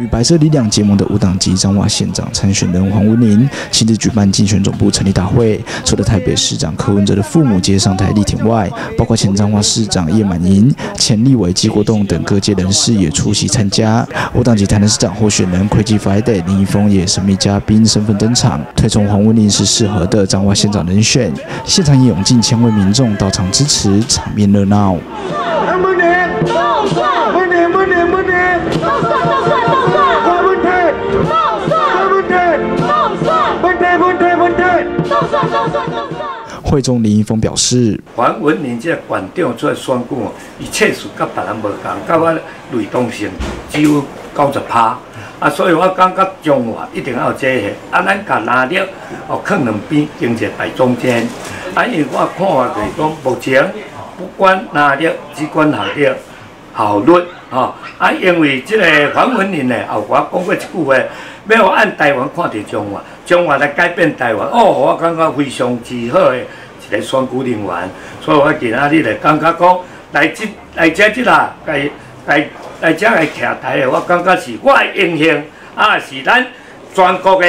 与白色力量结盟的无党籍彰化县长参选人黄文林亲自举办竞选总部成立大会，除了台北市长柯文哲的父母接上台力挺外，包括前彰化市长叶满盈、前立委纪国栋等各界人士也出席参加。无党籍台南市长候选人奎基 Friday 林一峰也神秘嘉宾身份登场，推崇黄文林是适合的彰化县长人选。现场也涌进千位民众到场支持，场面热闹。会中林一峰表示：“黄文林这馆长出来宣布哦，伊确实甲别人无同，甲我雷同性只有九十趴啊，所以我感觉中华一定要有这个，啊，咱甲拿掉哦，放两边，经济摆中间。啊，因为我看法就是讲，目前不管拿掉，只管下掉效率哦。啊，因为即个黄文林呢，后我讲过一句话，要按台湾看着中华，中华来改变台湾。哦，我感觉非常之好的。来选举人员，所以我今仔日来感觉讲来这来这这啦，来来来这来徛台的，我感觉是我的英雄，啊是咱全国的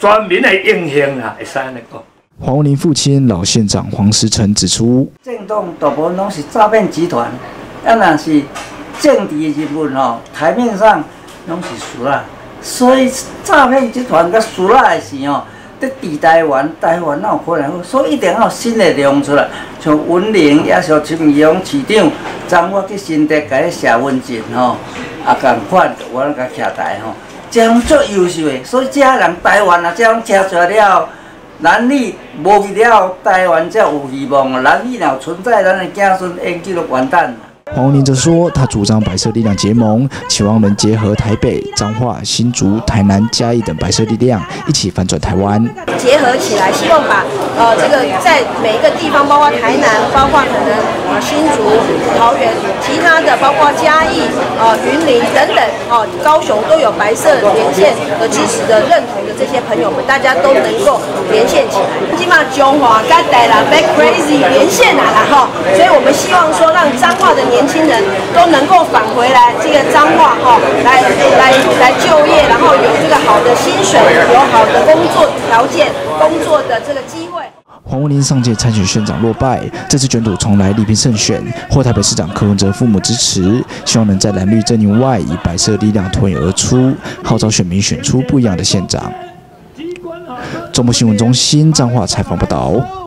全民的英雄啊，会使安尼讲。黄文林父亲老县长黄时成指出，政党大部分拢是诈骗集团，啊那是政治人物吼，台面上拢是输啦，所以诈骗集团甲输啦的时候。在地台湾，台湾哪有可能？所以一定要有新的量出来，像文林，也像陈义勇市长，张我去新的甲伊写文件吼，也共款，我甲徛台吼，这样最优秀的。所以这人台湾啊，这样徛出来了，男女无去了，台湾才有希望。男女若存在，咱的子孙永久就完蛋。黄文林则说，他主张白色力量结盟，期望能结合台北、彰化、新竹、台南、嘉义等白色力量，一起反转台湾。结合起来，希望把呃这个在每一个地方，包括台南，包括可能呃新竹、桃园，其他的包括嘉义、呃云林等等，哦高雄都有白色连线和支持的认同的这些朋友们，大家都能够连。中华跟台南 back crazy 连线来了哈，所以我们希望说让彰化的年。年轻人都能够返回来这个彰化哈，来来来就业，然后有这个好的薪水，有好的工作条件，工作的这个机会。黄文林上届参选县长落败，这次卷土重来力拼胜选，获台北市长柯文哲父母支持，希望能在蓝绿阵营外以白色力量脱颖而出，号召选民选出不一样的县长。中部新闻中心彰化采访报道。